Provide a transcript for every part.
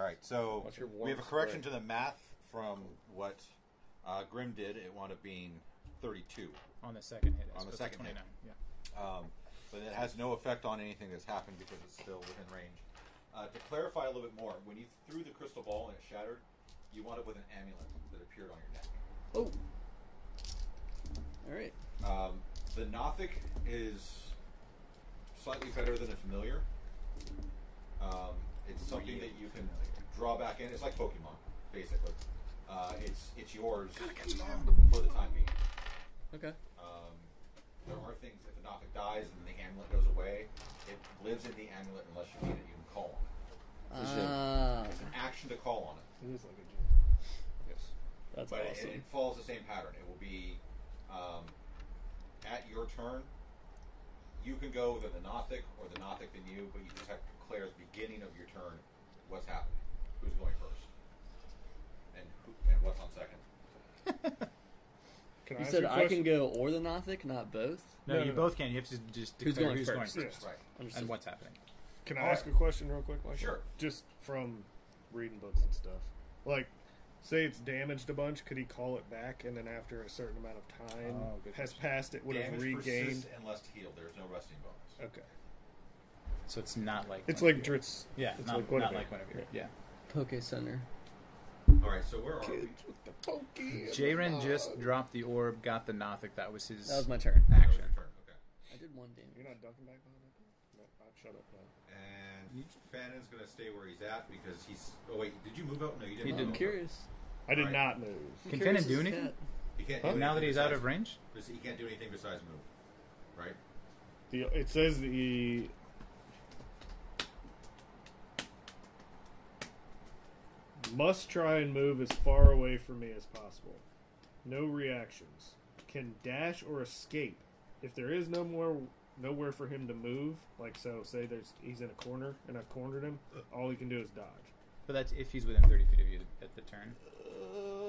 get you. All right, so What's your we have a warm correction spray? to the math from what uh, Grim did. It wound up being 32. On the second hit. On the second hit. Yeah. Um, but it has no effect on anything that's happened because it's still within range. Uh, to clarify a little bit more, when you threw the crystal ball and it shattered, you wound up with an amulet that appeared on your neck. Oh. All right. Um, the Nothic is slightly better than a familiar. Um, it's something that you can draw back in. It's like Pokemon, basically. Uh, it's it's yours for the time being. Okay. Um, there are things if the Nothic dies and the amulet goes away, it lives in the amulet unless you need it. You can call on it. Ah, It's an action to call on it. It is like a gym. Yes. that's but it- awesome. it, it follows the same pattern. It will be um, at your turn. You can go with the Nothic or the Nothic than you, but you just have to declare at beginning of your turn what's happening, who's going first, and who, and what's on second. Can I you ask said you a I can question? go or the Nothic, not both. No, No, you no, both can. You have to just Who's declare going who's first? going first. Yeah. Right. Understood. And what's happening. Can I All ask right. a question real quick, Michael? Sure. Just from reading books and stuff. Like, say it's damaged a bunch, could he call it back, and then after a certain amount of time Oh, good has passed, it would have Damage regained? persists unless healed. There's no resting bonus. Okay. So it's not like. It's like Drizzt. Yeah, it's not, like not Guenhwyvar. like Guenhwyvar. Yeah. Poke Center. All right, so where are we? Kids with the pokey. and Jaren the just dropped the orb, got the Nothic. That was his That was my turn. That was action. your turn. Okay. I did one damage. You're not ducking back behind that? No, I'll shut up now. And Fannon's going to stay where he's at because he's. Oh wait, did you move out? No, you didn't. He didn't. I'm out. curious. I did Alright. not move. Can Curious Fannin do as anything? cat. He can't. Huh? do Now that he's out besides- of range? He can't do anything besides move, right? The, it says the must try and move as far away from me as possible. No reactions. Can dash or escape. If there is no more nowhere for him to move, like so, say there's he's in a corner and I've cornered him, all he can do is dodge. But that's if he's within 30 feet of you at the turn. Uh,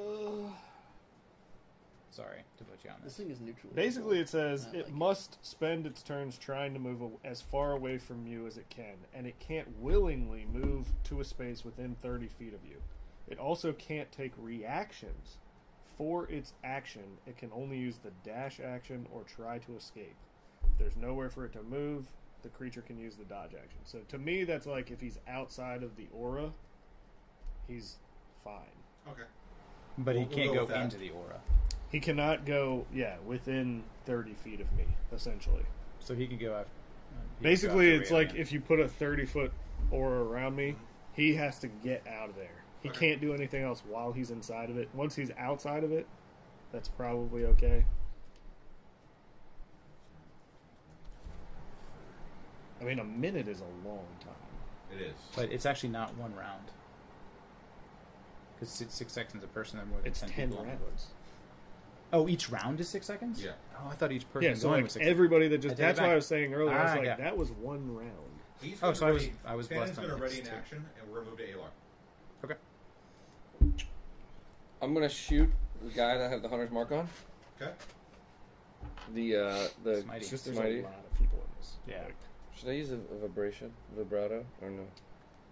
Sorry to put you on This this. thing is neutral. Basically, it says I it like it. must spend its turns trying to move a- as far away from you as it can, and it can't willingly move to a space within 30 feet of you. It also can't take reactions. For its action, it can only use the dash action or try to escape. If there's nowhere for it to move, the creature can use the dodge action. So to me, that's like if he's outside of the aura, he's fine. Okay. But he We'll- we'll can't go go with that. into the aura. He cannot go, yeah, within 30 feet of me, essentially. So he can go after. he Basically, go after it's like if you put a 30 foot aura around me, he has to get out of there. He Okay. can't do anything else while he's inside of it. Once he's outside of it, that's probably okay. I mean, a minute is a long time. It is. But it's actually not one round. Because six, six seconds a person or more than It's 10, 10 people. rounds. Oh, each round is six seconds? Yeah. Oh, I thought each person Yeah, so going like with six everybody that I just. take it That's back. why I was saying earlier, I was Ah, like, yeah. that was one round. He's Oh, gonna so I was- ready- I was Fannon's blessed on going to hits, ready in too. action, and we're going to move to Alar. Okay. I'm gonna shoot the guy that I have the hunter's mark on. Okay. The uh, the Smitey. It's just there's Smitey. a lot of people in this. Yeah. Like, Should I use a, a vibration, vibrato, or no?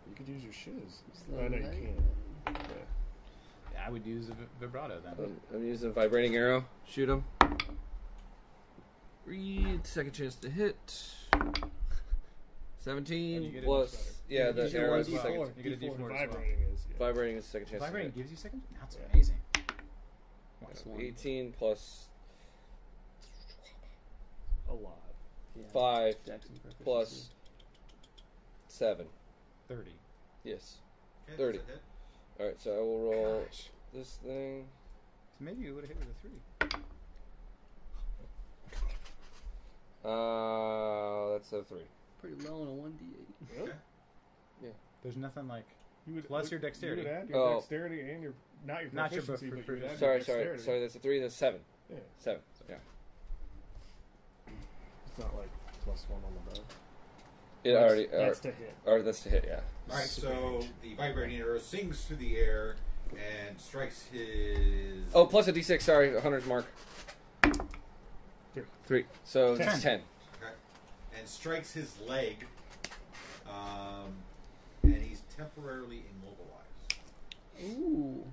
you could use your shiz. Slow I know you can't. Yeah. Yeah, I would use a vibrato then. I'm, I'm using a vibrating arrow. Shoot him. Read second chance to hit. Seventeen plus yeah You the get arrow one is second. You get a D4. D4 as well. Vibrating is. Yeah. Vibrating is second chance. Vibrating to hit. gives you second? That's Yeah. amazing. Plus So. Eighteen plus A lot. Yeah. five Jackson's plus seven. 30. Yes. Okay, Thirty. That's a hit. All right, so I will roll Gosh. this thing. So maybe you would have hit with a 3. Uh, that's a three. Pretty low on a one d eight. Really? Yeah. There's nothing like. You would, Plus your dexterity. You would add your Oh. dexterity and your not your Not your proficiency, prof- but you would add your Sorry, sorry, dexterity. sorry. That's a three. That's seven. Yeah, Seven. Yeah. it's not like plus one on the bow. It That's- already. That's uh, to hit. or that's to hit. Yeah. All right, Super so range. the vibrating arrow sings through the air and strikes his. Oh, plus a d6. Sorry, hunter's mark. Three. Three. So Ten. it's ten. Okay. And strikes his leg. Um, and he's temporarily immobilized. Ooh.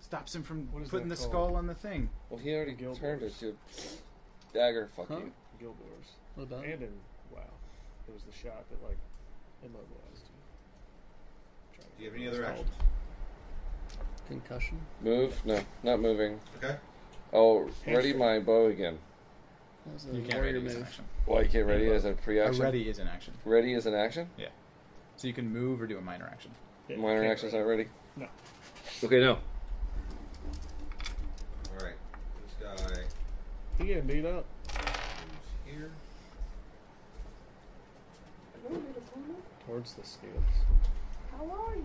Stops him from What is putting the called? skull on the thing. Well, he already Guild turned Wars. it to dagger. Fuck Huh? you. Guild Wars. What about? And in WoW. It was the shot that, like, immobilized you. Trying to Do you have any other it's actions? Concussion. Move? No, not moving. Okay. Oh, ready my bow again. That You can't warrior ready as an action. Well, you get ready as a free A action. ready is an action. Ready is an action. Yeah. So you can move or do a minor action. Yeah, Minor can't actions ready. not ready. No. Okay, no. All right. This guy He getting beat up. Towards the scales. How are you?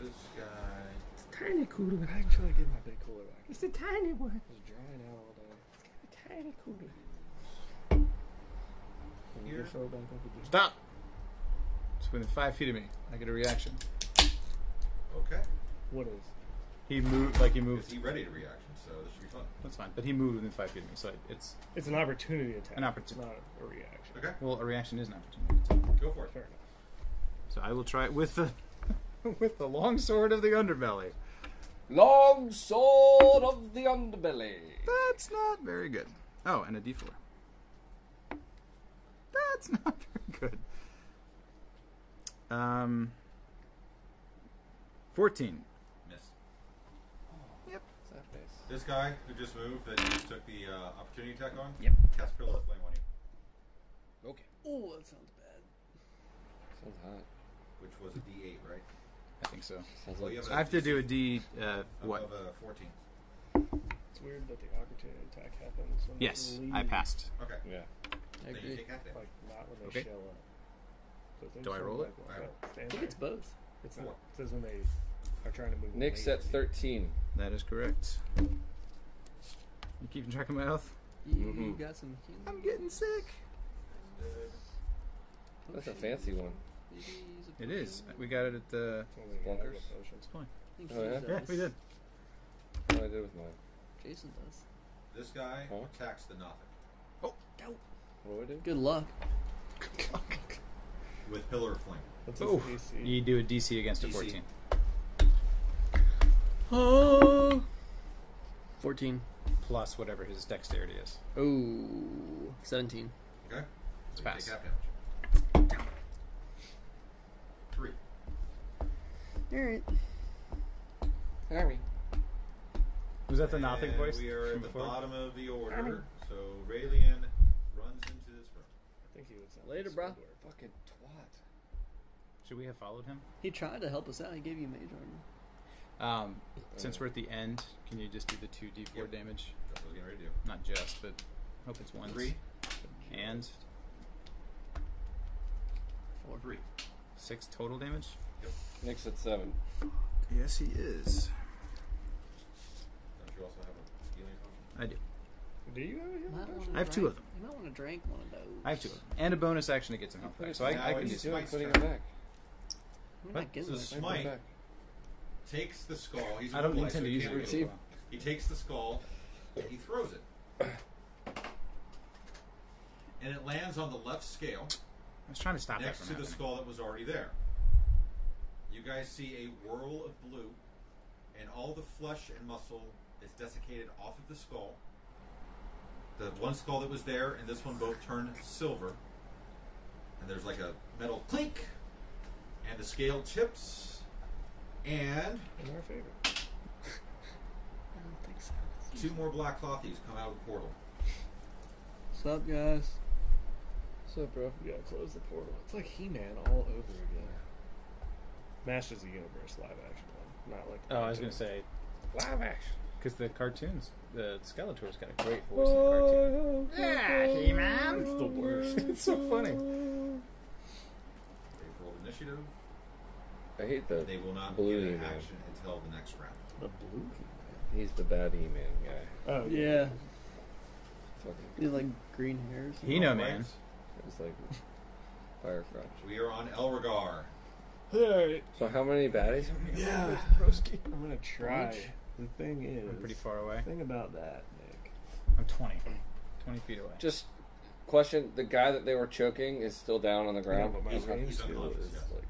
This guy. It's a tiny cooler. I actually get my big cooler back. It's a tiny one. It's drying out all day. Tiny cooler. Can you Here. get back up again? Stop! It's within five feet of me. I get a reaction. Okay. What is? He moved like he moved. He ready to reaction, so this should be fun. That's fine, but he moved within five feet of me, so it's It's an opportunity attack. An opportunity. Not a reaction. Okay, well a reaction is an opportunity. attack. go for it. Fair enough. So I will try it with the with the long sword of the underbelly. Long sword of the underbelly. That's not very good. Oh, and a d4. That's not very good. Um, 14. This guy who just moved that you just took the uh, opportunity attack on. Yep. Cast Pillar of Flame on you, Okay. Oh, that sounds bad. Sounds hot. which was a D8, right? I think so. Sounds Well, like you have I have to do a D. Uh, what? Above a 14. It's weird that the opportunity attack happens when Yes. I passed. Okay. yeah. I Then agree. take half damage. Like not when they Okay. show up. So Do I roll it? walk Alright. out. I think it's both. It's not. Four. It says when they are trying to move. Nick's away at 13. That is correct. You keeping track of my health? You, you Mhm. got some. healing I'm getting sick. That's a potions, fancy one. maybe use a It is. potion. We got it at the. That's when they got Splunkers. with potions. I think Oh, he yeah? Yeah, we did. What I did with mine. Jason does. This guy Huh? attacks the Nothic Oh. What do I do? Good luck. with Pillar of Flame. What's his Oof. DC? You do a DC against a DC. 14. Oh. 14. Plus whatever his dexterity is. Oh. 17. Okay? It's So pass. take half damage. Three. Alright. Harry. Was that the nothing And voice? We are from at the before? bottom of the order. Army. So Raelian runs into this room. I think he would sound Later, like bro. Squidward. Fucking twat. Should we have followed him? He tried to help us out. He gave you mage armor. Um, since we're at the end, can you just do the 2d4 Yep. damage? That's what I was getting ready to do. Not just, but hope it's one. Three. And Four. Three. six total damage? Nick's at 7. Yes, he is. Don't you also have a healing potion? I do. Do you have a healing Might potion? wanna I have two of them. You might want to drink one of those. I have two of them. And a bonus action to get some health back. So I, I can it's use just- putting turn. it back. I'm What? not getting So it. Smite- it back. Takes the skull. He's I don't immobilized, intend so to he use it. can't move. a. He takes the skull, he throws it, and it lands on the left scale I was trying to stop that next from to the happening. skull that was already there. You guys see a whirl of blue, and all the flesh and muscle is desiccated off of the skull. The one skull that was there and this one both turn silver, and there's like a metal clink, and the scale chips, and In our favor. I don't think so. two more black clothies come out of the portal. What's up, guys? What's up, bro? We gotta close the portal. It's like He-Man all over again. Masters of the Universe live action one, not like. the Oh, I was going to say, Live action. because the cartoons, the Skeletor's got a great voice in the cartoon. Yeah, He-Man. It's the worst. it's so funny. They've rolled initiative. I hate the. They will not Blue begin He-Man. action until the next round. The blue He-Man. He's the bad E-Man guy. Oh Yeah. Fucking. You like green hairs? He know, man. It's like fire crotch. We are on Elregar. Alright. So how many baddies? Are we Yeah. I'm gonna try. Bunch. The thing is, I'm pretty far away. The thing about that, Nick. I'm 20. 20 feet away. Just question: the guy that they were choking is still down on the ground. Yeah, but my He's- range he's skill unconscious, is yes. like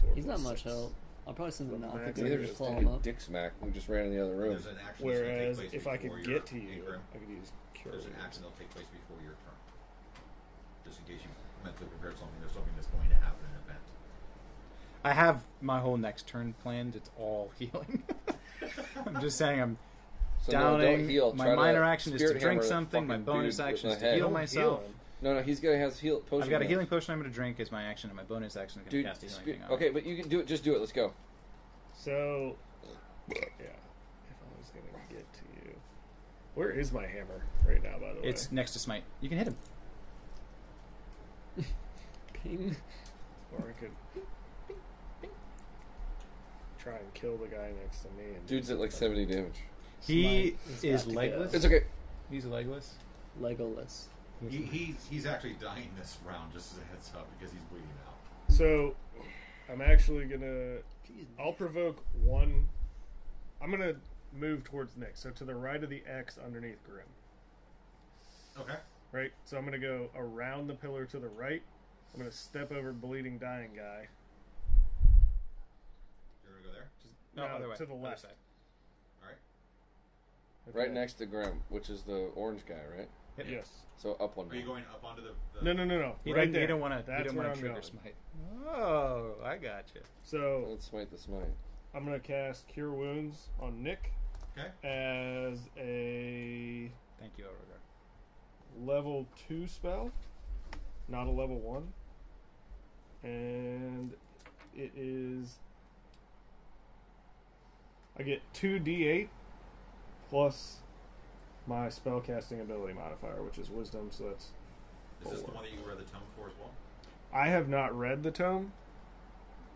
four. He's not plus much six. help. I'll probably send the Well, Nothic max over Neither to just claw him up. dick smack. We just ran in the other room. There's an action that's take Whereas place if I could get to you, Ingram. I could use cure. There's an Wounds. action that'll take place before your turn. Just in case you mentally prepared something, there's something that's going to happen in an event. I have my whole next turn planned. It's all healing. I'm just saying I'm So no, don't downing. heal. my Try minor action is to drink something. My bonus action is to heal myself. him. No, no, he's gonna have heal potion. I've got a damage. healing potion I'm going to drink as my action, and my bonus action is going Dude, to cast a healing spe- thing on. okay, but you can do it. Just do it. Let's go. So, yeah. If I was gonna get to you, where is my hammer right now? By the way, It's next to smite. You can hit him. Ping. or I could try and kill the guy next to me. And Dude's at like seventy damage. He Smite is got to legless. It's okay. He's legless. Legolas. He, he's, he's actually dying this round, just as a heads up, because he's bleeding out. So, I'm actually gonna. Jeez, I'll provoke one. I'm gonna move towards Nick. So to the right of the X underneath Grim. Okay. Right. So I'm gonna go around the pillar to the right. I'm gonna step over bleeding dying guy. You're going to go there? Just No, no, other way. to the other left. side. All right. Okay. Right next to Grim, which is the orange guy, right? Hit him. Yes. So up one. Are you going up onto the. the No, no, no, no. He right don't, there. he don't want to. He That's don't where want I'm to trigger going. smite. Oh, I got you. So Let's smite the smite. I'm gonna cast Cure Wounds on Nick Okay. as a Thank you, Overgar. level two spell, not a level one, and it is. I get two d8 plus my spellcasting ability modifier, which is Wisdom. So that's Is this the one that you read the tome for as well? I have not read the tome.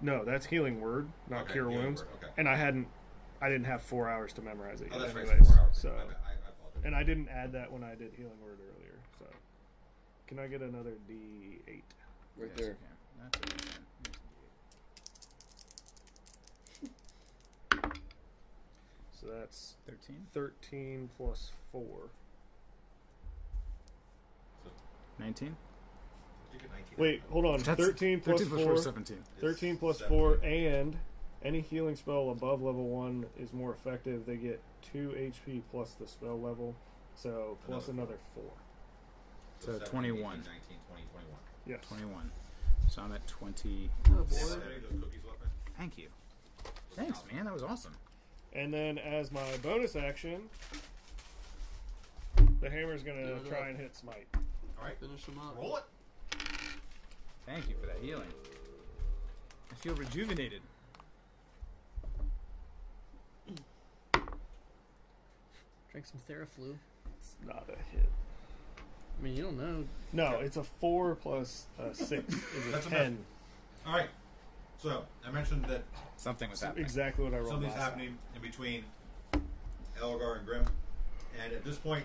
No, that's Healing Word, not Okay, Cure Wounds. Word, okay. And I hadn't, I didn't have four hours to memorize it Oh, yet, that's right. anyways. Four hours. So, I, I, I and I didn't add that when I did Healing Word earlier. So, can I get another D8? Right Yes, there. you can. That's a good one. So that's Thirteen. 13 plus four. Nineteen. 19. Wait, hold on. That's 13 plus 13 plus four. four seventeen. 13 plus 17. 4 and any healing spell above level 1 is more effective. They get 2 HP plus the spell level. So plus Another another 4. So 17, 21. 18, 19, 20, 21. Yes. Twenty-one. So I'm at twenty. Oh, boy. any of those cookies left in? Thank you. Thanks, man. That was awesome. And then as my bonus action, the hammer's going to it try and hit smite. All right. Finish him up. Roll it. Thank you for that healing. I feel rejuvenated. Drink some Theraflu. It's not a hit. I mean, you don't know. No, it's a 4 plus a 6 is a That's a 10. All right. So I mentioned that Something was happening. exactly what I rolled something's last happening in between Elgar and Grim, and at this point,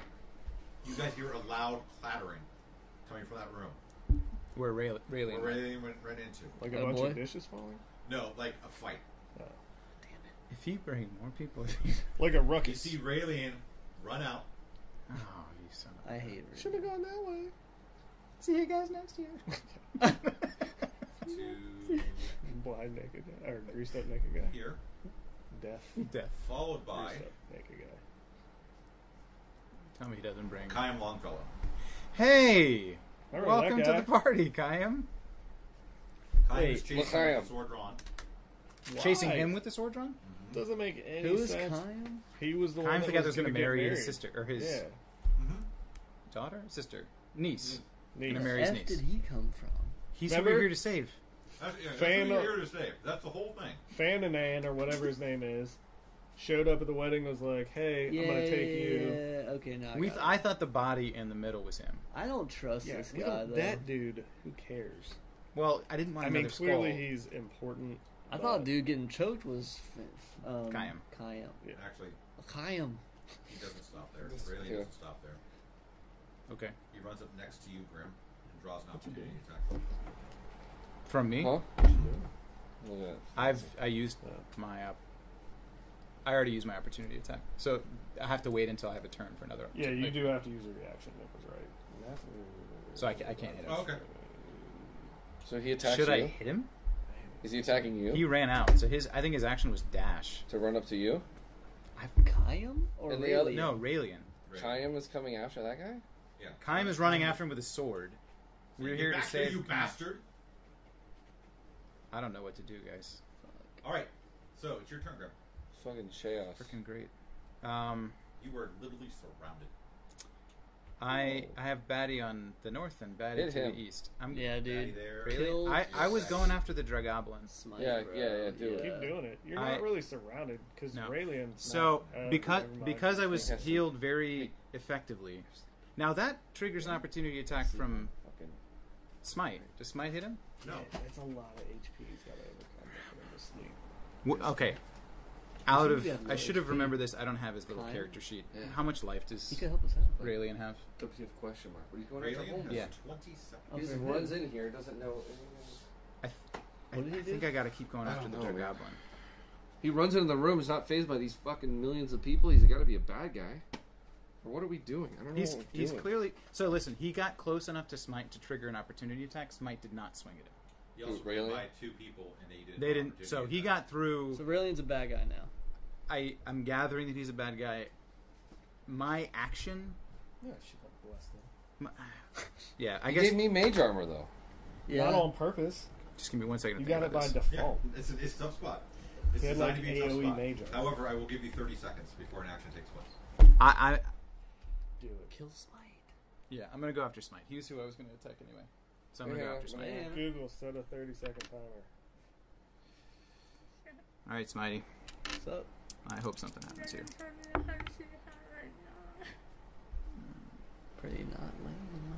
you guys hear a loud clattering coming from that room. Where Ray- Raylene Where went. Raylene went right into. Like a Oh, bunch boy. of dishes falling? No, like a fight. Oh. If you bring more people, Like a ruckus. You see Raylene run out. oh, you son of. I hate Should have gone that way. See you guys next year. to Blind naked guy. Or greased up naked guy. here, Deaf. Death. followed by Greased up naked guy. Tell me he doesn't bring. Chaim Longfellow. Hey, I remember welcome that to guy. the party, Kayam. Chaim is Wait, chasing look, Chaim. with a sword drawn. Chasing him with the sword drawn. Doesn't make any sense. Who is sense. Kyle? He was the one Chaim that the guy that was was going to get marry his sister or his Yeah. Mm-hmm. daughter, sister, niece. Niece. Gonna Where marry his F niece. did he come from? He's who we're here to save. That's, yeah, that's Fan what you're here to save. That's the whole thing. Fananan or whatever his name is showed up at the wedding. Was like, "Hey, Yeah, I'm gonna take you." yeah, Okay, now I, We, got I it. thot the body in the middle was him. I don't trust Yeah, this we guy don't- though. that dude. Who cares? Well, I didn't want I another mean, clearly skull. he's important. I thought dude getting choked was f- um, Kayam. Kayam. Yeah. Actually, Kayam. he doesn't stop there. This- Raylene yeah. doesn't stop there. Okay, He runs up next to you, Grim, and draws an opportunity attack. From me, Huh? Look. I've I used Yeah. my. Uh, I already used my opportunity attack, so I have to wait until I have a turn for another. Yeah, you like- do have to use a reaction. Nick was right. So I ca- I can't hit him. Oh, okay. So he attacks Should you. I hit him? Is he attacking you? He ran out, so his I think his action was dash. to run up to you? I've Kayam or And the other- Rayleigh? No, Raelian. Right. Chaim is coming after that guy? Yeah. Kaim is running after him with a sword. We're Get here to back save. you bastard. I don't know what to do, guys. All right. So it's your turn, Graham. Fucking chaos. Freaking great. Um, You were literally surrounded. I I have Batty on the north and Batty Hit to him. the east. I'm Yeah, Daddy dude. there. really. Kill- I, I was going after the Dragoblins. Smite, Yeah, bro. yeah, yeah, do it. Keep doing it. You're I- not really surrounded because No. Raelian's So not, uh, because never mind. because I was He has to- healed very effectively. Now that triggers an opportunity attack from Fucking. Smite. Does Smite hit him? No. it's a lot of HP he's got to overcome to put him to sleep. W- okay. Out of I should have remembered this. I don't have his little Fine. character sheet. Yeah. How much life does He could help us out. Raelian have? Look, you have question mark. What are you going after Raelian home? has Yeah. 20 seconds. He just for runs in here, doesn't know. I, th- I, What did he I think? I got to keep going I after don't the know, man. Dragoblin. He runs into the room. He's not phased by these fucking millions of people. He's got to be a bad guy. Or what are we doing? I don't know He's what we're he's doing. clearly so. Listen, he got close enough to Smite to trigger an opportunity attack. Smite did not swing at him. You also Really? by two people, and they didn't. They didn't. So he got through. So Raelian's a bad guy now. I I'm gathering that he's a bad guy. My action. Yeah, she got blessed them. My, yeah, I He guess. gave me mage armor though. Yeah. Not on purpose. just give me one second. To You think got it about by this. Yeah, default. it's a, it's a tough spot. It's He had, designed like, to be a tough AoE spot. mage armor. However, I will give you 30 seconds before an action takes place. I, I Do it. Kill Smite. yeah, I'm gonna go after Smite. He was who I was gonna attack anyway. So I'm gonna Yeah, go after Smite. man. Google set a 30 second timer. All right, Smitey. What's up? I hope something happens here. Pretty not lame.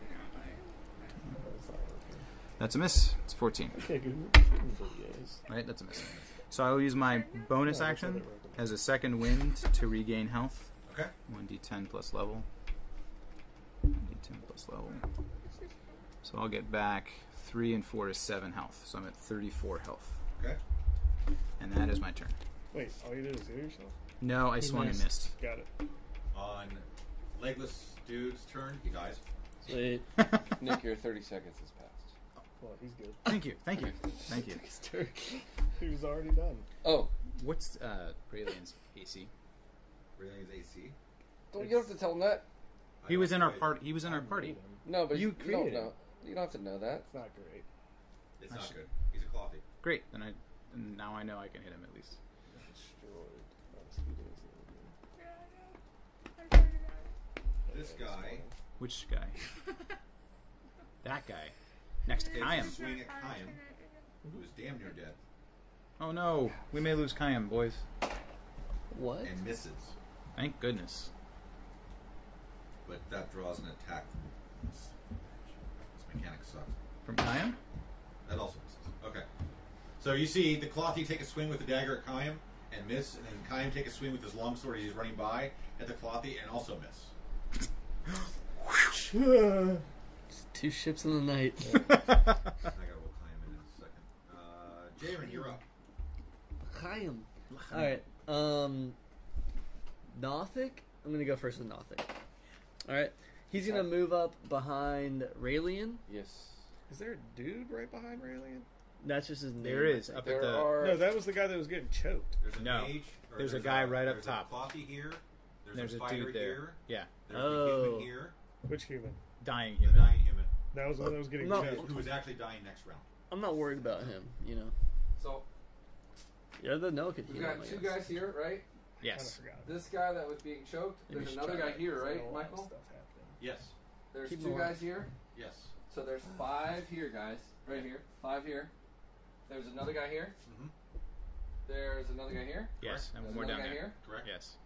That's not working. That's a miss. It's 14. Okay, Google. Videos. Right, that's a miss. So I will use my bonus action what it recommends. as a second wind to regain health. Okay. 1d10 plus level. 1d10 plus level. So I'll get back 3 and 4 is 7 health. So I'm at 34 health. Okay. And that is my turn. Wait, all you did is heal yourself? No, I He swung missed. and missed. Got it. On legless dude's turn, he dies. Sweet. Nick, your 30 seconds has passed. Well, he's good. Thank you, thank you, thank you. His. He was already done. Oh, What's uh, Raelian's AC? Raelian's AC. don't you don't have to tell him that. He was in our quite- party. He was in our party. No, but You you, don't know. him. You don't have to know that. It's not great. It's I not should- good. He's a clothy. Great. Then I now I know I can hit him at least. Destroyed. That's what it is. This guy Which guy? that guy. Next to takes a Kayam. swing at Kayam, who is damn near dead, Oh no, we may lose Kayam, boys. What? and misses. Thank goodness. But that draws an attack. This, this mechanic sucks. From Kayam? That also misses. Okay. So you see the Clothy take a swing with the dagger at Kayam and miss, and then Kayam take a swing with his longsword as he's running by at the Clothy and also miss. Two ships in the night. I gotta will Kayam in in a second. Uh, Jaron, you're up. Chaim. Alright. Um Nothic? I'm gonna go first with Nothic. Alright. He's gonna move up behind Raelian. Yes. Is there a dude right behind Raelian? That's just his name. There I think. up There at the. are. No, that was the guy that was getting choked. There's a No. mage. or There's a guy right up there's top. A Clothy here. There's, There's a a fighter dude there. here. Yeah, There's Oh. a human oh. here. Which human? dying The human. dying human. That was the one that was getting No. choked. Who is actually dying next round. I'm not worried about him, you know. So Yeah, the no could we've heal him, got two guys here, right? Kinda Yes. forgot. This guy that was being choked. Maybe we There's should another try guy that. here, There's a right, lot of Michael? Stuff happening. Yes. There's Keep two them guys here. Yes. So there's five here, guys. Right here. Five here. There's another guy here. Mhm. There's another guy here. Yes, and There's one more another down guy there. here. Correct. Yes.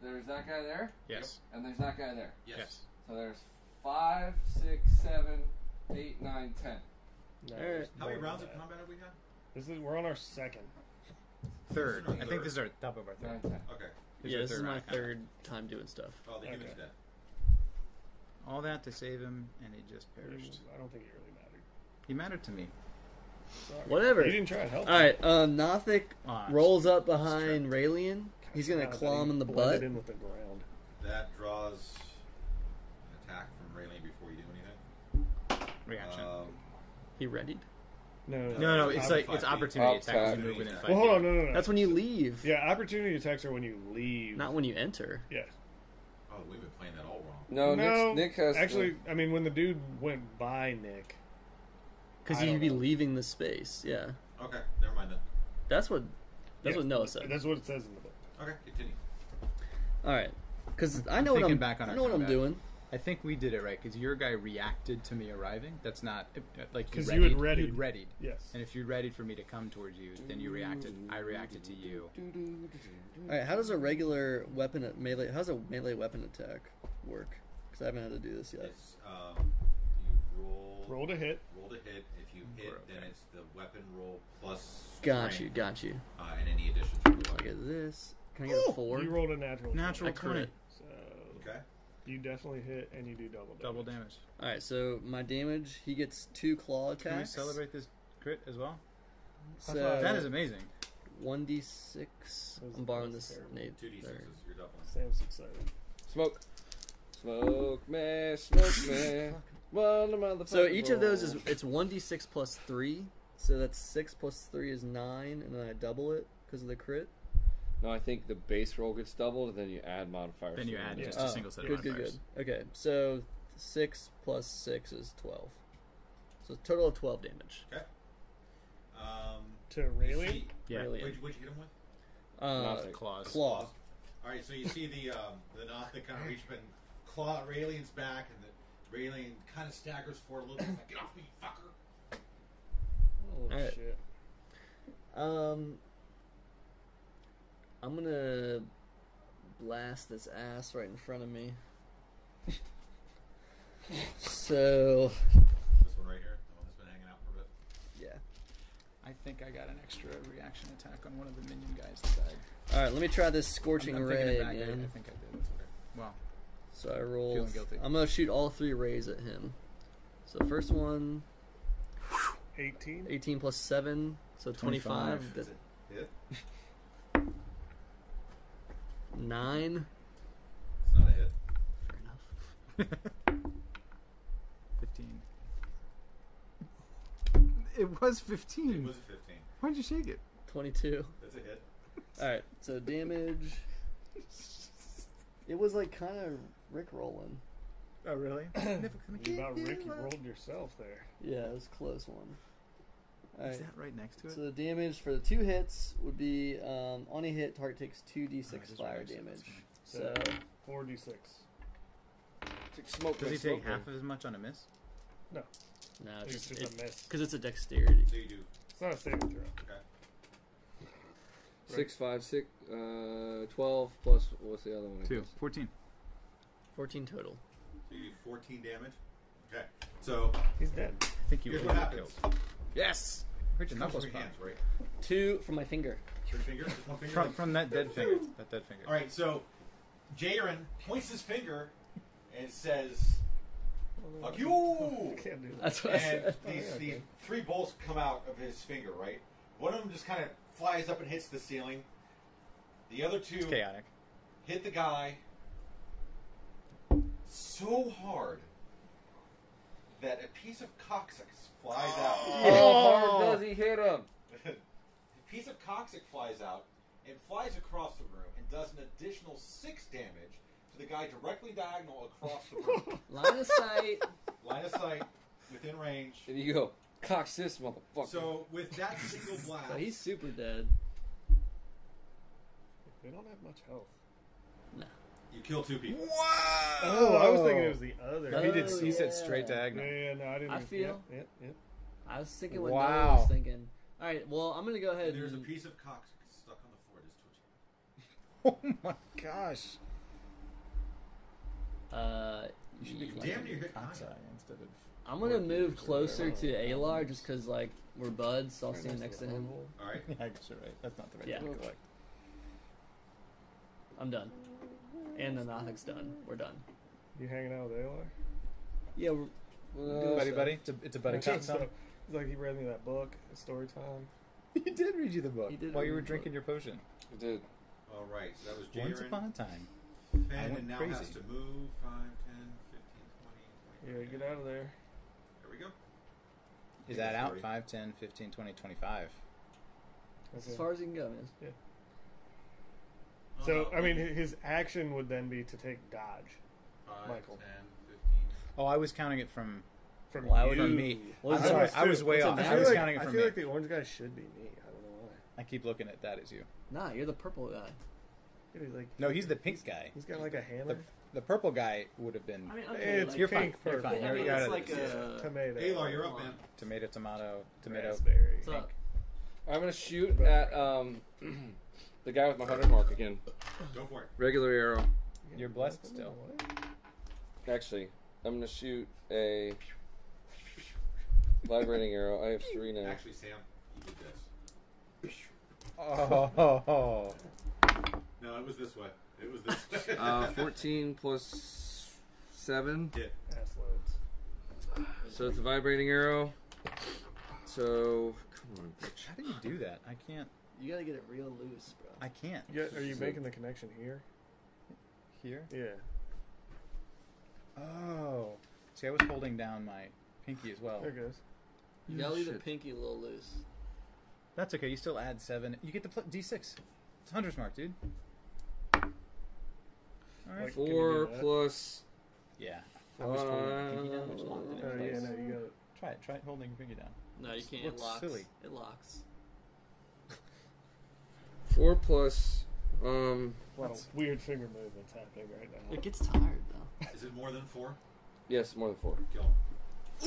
There's that guy there. Yes. And there's that guy there. Yes. Yes. So there's five, six, seven, eight, nine, ten. No, Alright. there's How many more rounds than of that. combat have we had? This is we're on our second. Third. I think this is our top of our third. ten. Okay. This yeah, this is my round. third time doing stuff. Oh, the human's Okay. dead. All that to save him, and he just perished. I don't think it really mattered. He mattered to me. Sorry. Whatever. You didn't try and help. Alright, um Nothic Ah, rolls up behind Raelian. He's gonna God, claw him in the blended butt. in with the ground. That draws an attack from Raylene before you do anything. Reaction. Um, He readied. No, No, no, Uh, it's like it's opportunity Up attack as you move within five Well, hold feet. on, no, no, no. That's when you leave, Yeah, opportunity attacks are when you leave. not when you enter. Yeah. Oh, we've been playing that all wrong. No, no, Nick, Nick has actually. I mean, when the dude went by Nick, Because I you'd don't be know. leaving the space. Yeah, Okay, never mind then. that's what that's Yeah, what Noah said. That's what it says in the book. Okay, continue. All right, because I I'm know what thinking I'm. back on I our know what I'm combat. doing. I think we did it right because your guy reacted to me arriving. That's not uh, like 'Cause you you had readied. readied. You'd readied. Yes. And if you readied for me to come towards you, then you reacted. I reacted to you. All right, how does a regular weapon melee? How's a melee weapon attack work? Because I haven't had to do this yet. It's um, you roll Roll to hit. roll to hit. If you hit, Okay. then it's the weapon roll plus. Got you, got you. Uh, and any additions to the I get this. Can I get a four? You rolled a natural. Natural crit. twenty. So Okay. You definitely hit, and you do double damage. Double damage. All right, so my damage, he gets two claw attacks. Can we celebrate this crit as well? So that is amazing. one d six. I'm borrowing this. terrible. Nate. Two d Sorry. sixes. You're doubling. Sam's excited. Smoke. Smoke me, smoke me. Well, the motherfucker So each of those is it's one d six plus three. So that's six plus three is nine, and then I double it because of the crit. No, I think the base roll gets doubled, and then you add modifiers. Then you add it. just Oh, a single set of good, good, modifiers. good. Okay, so six plus six is twelve. So total of twelve damage. Okay. Um. To you Rayleigh? see- Yeah. Really. What'd, what'd you hit him with? Uh, Nothing. Claws. claw. All right, so you see the um, the Nothic kind of reach up and claw at Raelian's back, and the Raelian kind of staggers forward a little bit. Like, Get off me, you fucker! Oh Alright. shit! Um, I'm gonna blast this ass right in front of me. so This one right here, the one that's been hanging out for a bit. yeah. I think I got an extra reaction attack on one of the minion guys that died. All right, let me try this scorching I'm, I'm thinking ray it back. I, I think I did. That's okay. Well, So I roll. I'm gonna shoot all three rays at him. So first one. 18. 18 seven, so 25. 25. That's it. Hit. Nine. It's not a hit. Fair enough. 15. It was 15. It was a 15. Why'd you shake it? 22. That's a hit. All right, so damage. It was like kind of Rick rolling. Oh, really? You about Ricky rolled yourself there. Yeah, it was a close one. All Is right. that right next to it? So the damage for the two hits would be um, on a hit, target takes two d Oh, six it is right fire next to it, damage. that's So Four d six. Smoke Does he take smoke me. half as much on a miss? no, It's it's just just a miss. because it's a dexterity. So you do. It's not a saving throw. Okay. Six, five, six, uh, twelve plus what's the other one? I Two. guess? 14. Fourteen total. So you do 14 damage. Okay. So He's dead. I think you here's were what happens. killed. Yes! Where'd your Comes from knuckles your from? hands, right? Two from my finger. Three fingers? Just one finger? From, from that dead finger. That dead finger. All right, so Jaren points his finger and says, "Fuck you!" Can't do that. That's what I And said. these, yeah, these three bolts come out of his finger, right? One of them just kind of flies up and hits the ceiling. The other two It's chaotic. hit the guy so hard that a piece of coccyx flies out. How hard does he hit him? a piece of coccyx flies out and flies across the room and does an additional six damage to the guy directly diagonal across the room. Line of sight. Line of sight, within range. And you go, cocks this motherfucker. So with that single blast, So he's super dead. They don't have much health. You kill two people. Wow! Oh, I was thinking it was the other. Oh, He did. He yeah. said straight diagonal. Yeah, no, I didn't. I even- feel- Yep, yep, yep. I was thinking what Wow. Noah was thinking. All right, well, I'm gonna go ahead. And there's a and- piece of cock stuck on the floor just twitching. Oh my gosh. Uh, You should be yeah. Damn near hit Kansai Kansai. instead of. I'm gonna Orcus move or closer whatever. to Alar just because like we're buds, so I'll Right stand next to him. All right. Yeah, I guess you're right. That's not the right Yeah. thing to collect. I'm done, and the Nothic's done. We're done. You hanging out with Alar? Yeah, we're, Well, buddy, so- buddy. It's a, it's a buddy Okay, cop. so, it's like he read me that book, story time. He did read you the book He did while read you were the drinking book. your potion. It did. All right. So that was Once Jaren. upon a time. I Fen, went and now crazy. has to move 5, 10, 15, 20, Yeah, get out of there. There we go. Is that out? 40. 5, 10, 15, 20, 25. That's Okay. as far as you can go, man. Oh, So no, I mean, his action would then be to take dodge five, Michael. 10, 15. Oh, I was counting it from. from Why you. would From me. What I'm sorry. I was way What's off. I I was feel, counting like, it I feel me. like the orange guy should be me. I don't know why. I keep looking at that as you. Nah, you're the purple guy. Like No, he's the pink guy. he's got like a hammer. The purple guy would have been I mean, it's like, You're pink fine. You're purple. fine. I You're- mean, you're it's like a tomato. Aylar, you're up, man. tomato, tomato, tomato. raspberry. What's up? I'm gonna shoot at um the guy with my hundred mark again. Go for it. Regular arrow. You're blessed still. Actually, I'm gonna shoot a vibrating arrow. I have three now. Actually, Sam, you did this. Oh, No, it was this way. It was this way. Uh, 14 plus seven, Hit. Ass loads. so it's a vibrating arrow. So come on, bitch. how do you do that? I can't. You gotta get it real loose, bro. I can't. You got- are you So- making the connection here? Here. Yeah. Oh. See, I was holding down my pinky as well. There it goes. You gotta leave the Shit. pinky a little loose. That's okay. You still add seven. You get the pl- D6. It's hunter's mark, dude. All right. Like- Can you Four that? plus. yeah. I was holding my pinky down, which locked it in Oh yeah, place. no, you got it. Try it. Try holding your pinky down. No, you can't. It looks locks. silly. It locks. Four plus. Um. A lot of weird finger movements happening right now. It gets tired though. Is it more than four? Yes, more than four. Kill him.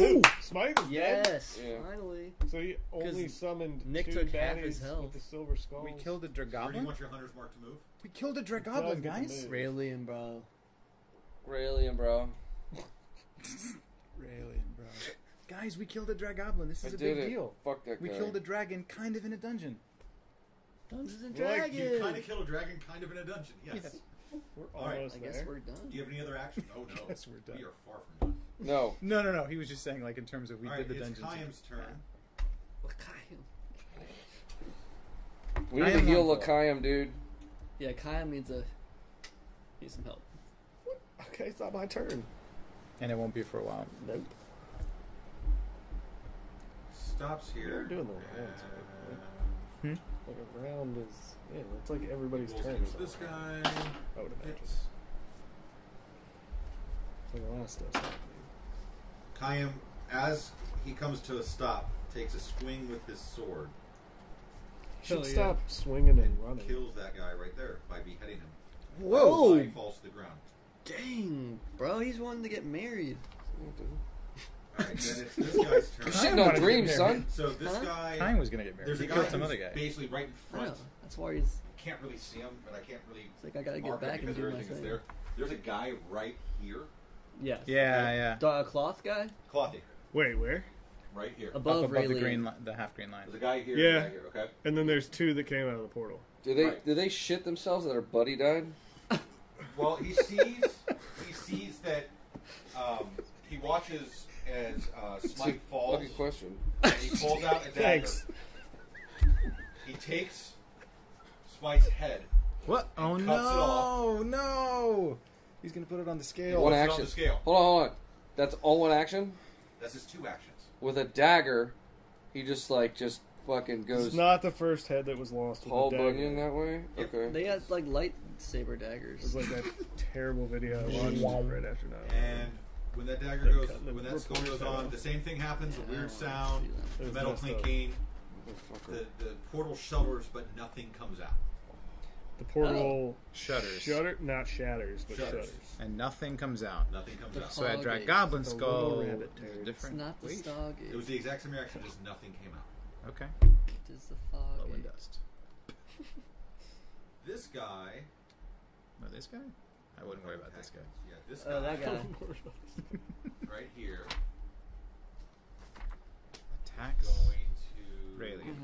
Ooh, Smite is dead. Yes, Yeah. finally. So he only 'Cause summoned Nick two took half baddies his health. with the silver skulls. We killed a Where do you dragoblin. want your hunter's mark to move? We killed a does dragoblin, get guys. move. Raelian, bro. Raelian, bro. Raelian, bro. Guys, we killed a dragoblin. This I is a did big it. deal. Fuck that We guy. killed a dragon kind of in a dungeon. Dungeons and Like, Dragons. You kind of kill a dragon, kind of in a dungeon. Yes. Yes. We're All right, almost I guess there. we're done. Do you have any other action? Oh no. Yes, we're done. We are far from done. No. No, no, no. He was just saying, like, in terms of we All did right, the it's dungeons. Kayam's turn. We need to am heal on full. Lakayam, dude. Yeah, Kaya needs a needs some help. Okay, it's not my turn. And it won't be for a while. Nope. Stops here. You're doing the rounds, and hmm? Like a round is yeah, it's like everybody's rolls turn. against this guy. I would imagine. Hits. So the last stuff's happening. Kayam, as he comes to a stop, takes a swing with his sword Should Hell yeah. stop swinging and and running. kills that guy right there by beheading him. Whoa! He falls to the ground. Dang, bro, he's wanting to get married. All right, then it's this guy's You're turn. shitting wanted on to dreams, get son. So this Huh? guy, Kine was gonna get married. there's a he guy killed some who's other guy. basically right in Yeah, front. that's why he's. Can't really see him, but I can't really It's like I gotta get mark him back and because do my everything is thing. there. There's a guy right here, Yes. Yeah, yeah. The cloth guy Clothy, Wait, where? right here. above, Up above the green, li- the half green line. There's a guy here, Yeah. and a guy here. Okay. And then there's two that came out of the portal. Do they Right. did they shit themselves that their buddy died? Well, he sees he sees that um, he watches as uh, Smite falls, Fucking question. and he pulls out a dagger. Thanks. He takes Smite's head. What? Oh cuts it no, off. no! He's gonna put it on the scale. One puts it on action. the scale. Hold on, hold on. That's all one action That's his two actions. with a dagger. He just like just fucking goes It's not the first head that was lost with Paul the dagger. Bunyan that way. Yep. Okay. They had like lightsaber It daggers. was like that terrible video I watched right after that. And when that dagger goes, when that skull goes on, out. the same thing happens. Yeah, a I weird sound, see that. It the metal clinking, the, the portal shudders, but nothing comes out. The portal oh. Shutters. shutter, not shatters, but Shutters. shutters. And nothing comes out. Nothing comes The out. So at Fogate. Dragoblin The Skull, little rabbit there's. It's different. not the Wait. Stargate. It was the exact same reaction, just nothing came out. Okay. It is the Glow and dust. This guy. Oh, this guy? I wouldn't worry about this guy. Yeah, this Oh, that guy. right here Attacks. going to Raelian.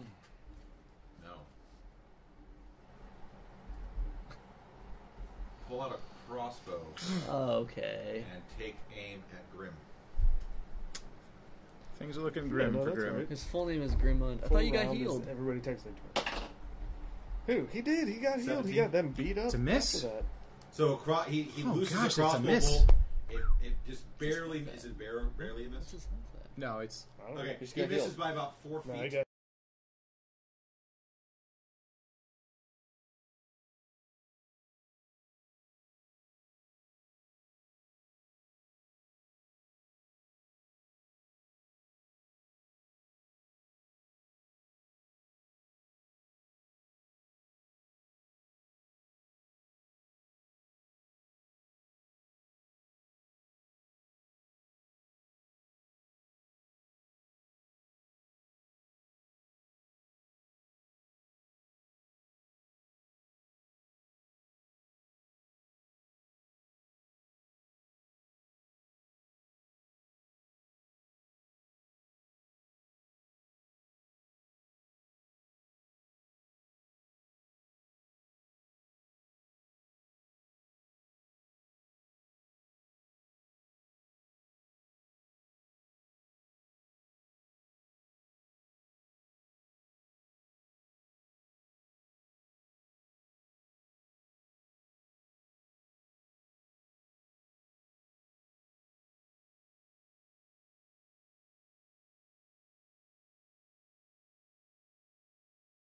No. Pull out a crossbow Okay. and take aim at Grim. Things are looking grim no, for Grim. right. His full name is Grimund. I thought you got healed. Everybody takes their turn. Who? He did. He got healed. He got them beat up. It's a miss? after that. So cro- he, he Oh, looses gosh, the that's a crossbow miss. bolt. It, it just barely is it barely, barely a miss? his health at? No, it's I don't know. Okay, he misses by about four feet. I got